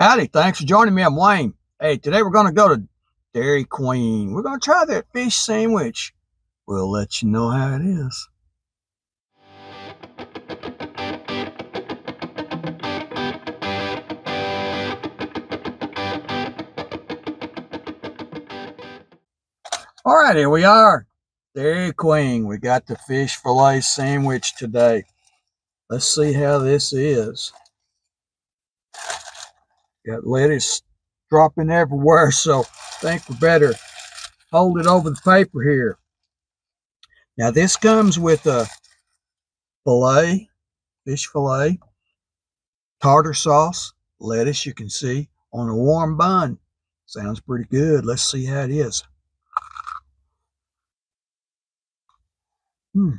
Howdy, thanks for joining me. I'm Wayne. Hey, today we're going to go to Dairy Queen. We're going to try that fish sandwich. We'll let you know how it is. All right, here we are. Dairy Queen. We got the fish fillet sandwich today. Let's see how this is. Got lettuce dropping everywhere, so I think we better hold it over the paper here. Now this comes with a fillet, fish fillet, tartar sauce, lettuce you can see on a warm bun. Sounds pretty good. Let's see how it is. Hmm.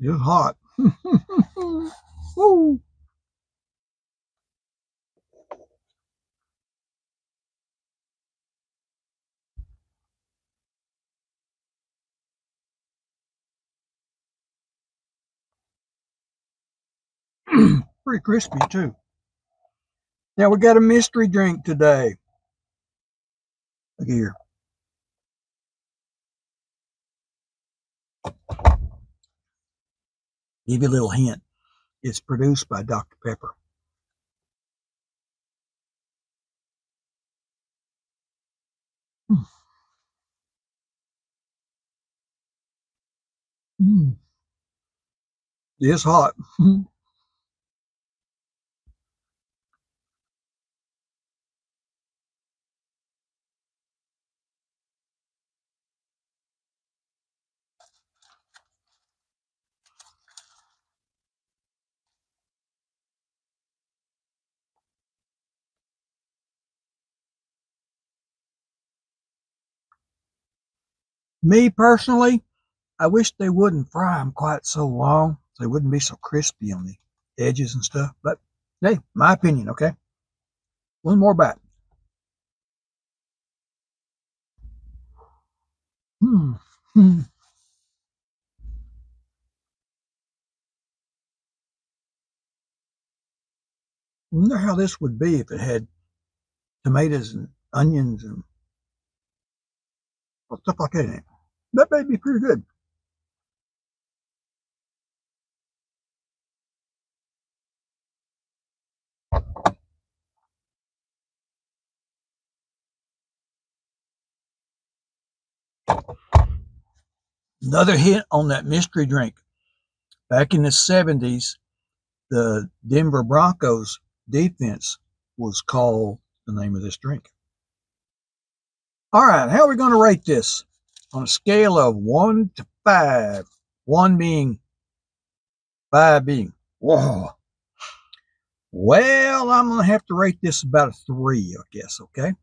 It's hot. Woo. Pretty crispy too. Now we got a mystery drink today. Look here. Give you a little hint. It's produced by Dr. Pepper. Mm. It's hot. Me personally, I wish they wouldn't fry them quite so long. So they wouldn't be so crispy on the edges and stuff. But hey, my opinion, okay? One more bite. Hmm. hmm. wonder how this would be if it had tomatoes and onions and stuff like that in it. That may be pretty good. Another hint on that mystery drink. Back in the 70s, the Denver Broncos defense was called the name of this drink. All right, how are we going to rate this on a scale of one to five? One being five being whoa. Well, I'm going to have to rate this about a three, I guess. Okay.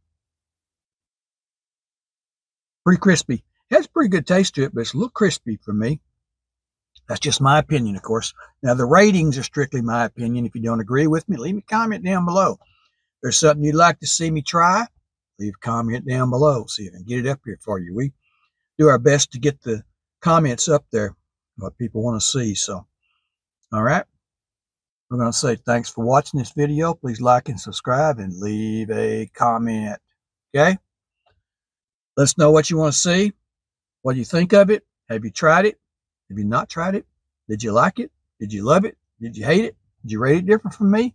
Pretty crispy. Has pretty good taste to it, but it's a little crispy for me. That's just my opinion, of course. Now, the ratings are strictly my opinion. If you don't agree with me, leave me a comment down below. If there's something you'd like to see me try, leave a comment down below. See if I can get it up here for you. We do our best to get the comments up there, what people want to see. So, all right. We're going to say thanks for watching this video. Please like and subscribe and leave a comment. Okay? Let us know what you want to see. What do you think of it? Have you tried it? Have you not tried it? Did you like it? Did you love it? Did you hate it? Did you rate it different from me?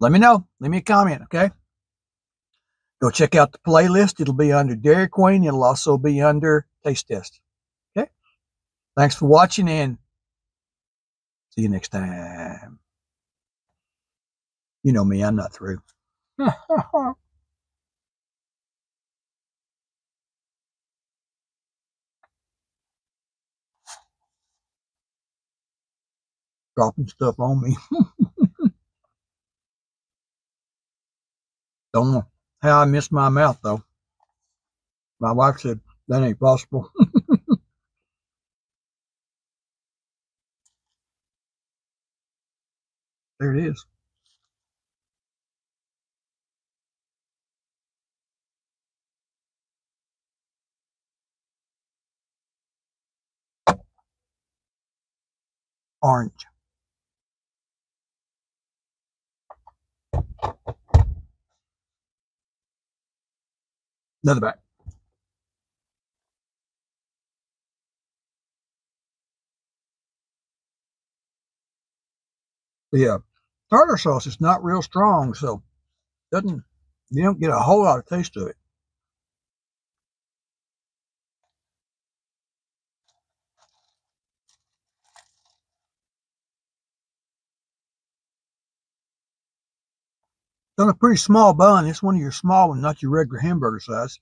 Let me know. Leave me a comment, okay? Go check out the playlist. It'll be under Dairy Queen. It'll also be under Taste Test. Okay? Thanks for watching and see you next time. You know me, I'm not through. Dropping stuff on me. Don't know how I missed my mouth though. My wife said that ain't possible. there it is. Orange. Another bite. Uh, tartar sauce is not real strong, so doesn't you don't get a whole lot of taste to it. On a pretty small bun. It's one of your small ones, not your regular hamburger size.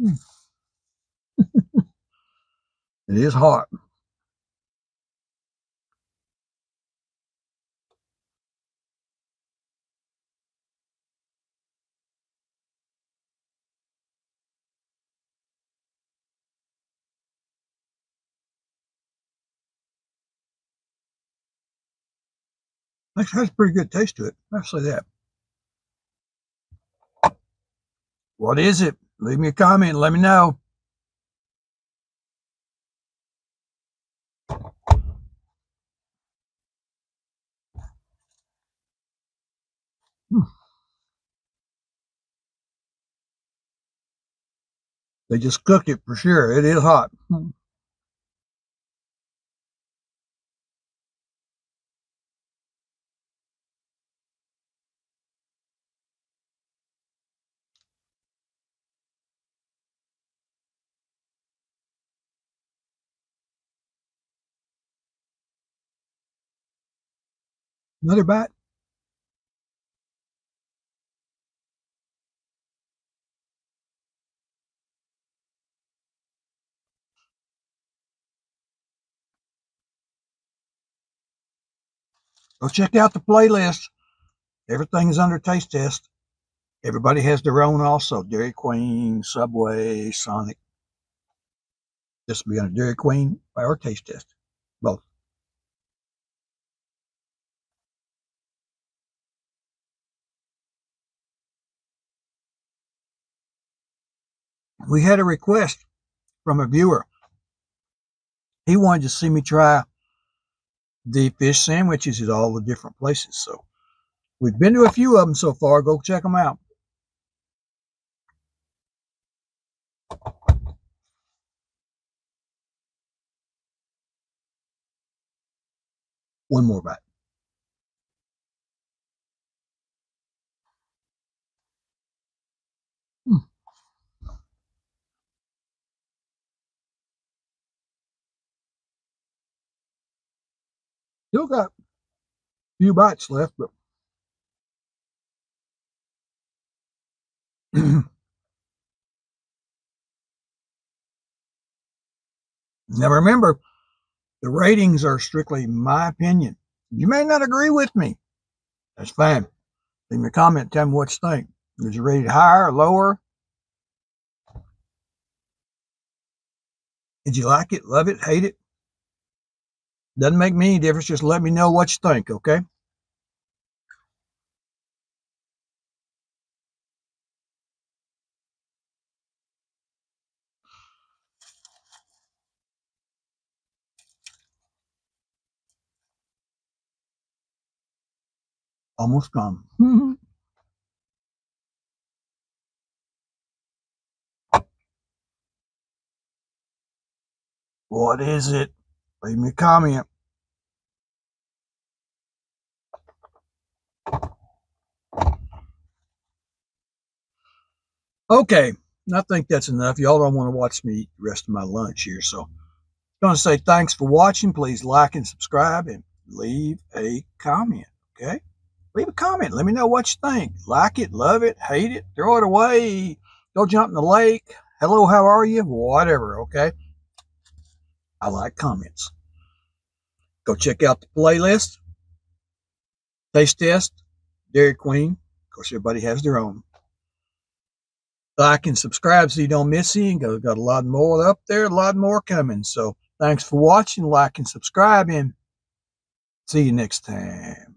Hmm. it is hot. Actually has a pretty good taste to it. I'll say that. What is it? Leave me a comment. Let me know. Hmm. They just cooked it for sure. It is hot. Hmm. Another bat. Go check out the playlist. Everything is under taste test. Everybody has their own also. Dairy Queen, Subway, Sonic. This will be under Dairy Queen by our taste test. Both. We had a request from a viewer. He wanted to see me try the fish sandwiches at all the different places. So we've been to a few of them so far. Go check them out. One more bite. Still got a few bites left, but now remember, the ratings are strictly my opinion. You may not agree with me. That's fine. Leave me a comment. Tell me what you think. Is it rated higher or lower? Did you like it, love it, hate it? Doesn't make me any difference. Just let me know what you think, okay? Almost gone. what is it? Leave me a comment. Okay, I think that's enough. Y'all don't want to watch me eat the rest of my lunch here. So I'm going to say thanks for watching. Please like and subscribe and leave a comment. Okay? Leave a comment. Let me know what you think. Like it, love it, hate it, throw it away, go jump in the lake. Hello, how are you? Whatever, okay? I like comments. Go check out the playlist. Taste test, Dairy Queen. Of course, everybody has their own. Like and subscribe so you don't miss anything. Got, got a lot more up there, a lot more coming. So thanks for watching. Like and subscribe and see you next time.